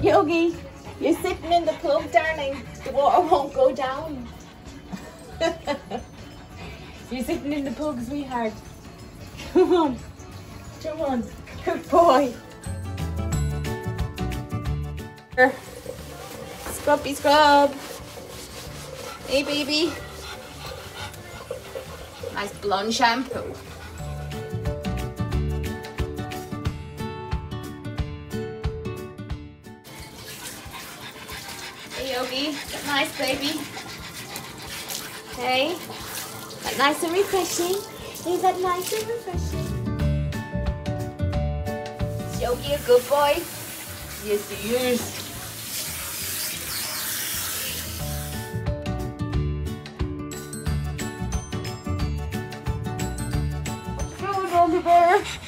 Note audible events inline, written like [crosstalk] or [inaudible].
Yogi, you're sitting in the plug, darling. The water won't go down. [laughs] you're sitting in the plug, sweetheart. Come on. Come on. Good boy. Scrubby scrub. Hey, baby. Nice blonde shampoo. Yogi. That nice, baby. Hey. That nice and refreshing. Is that nice and refreshing? Is Yogi a good boy? Yes, he is. Bear. Hey.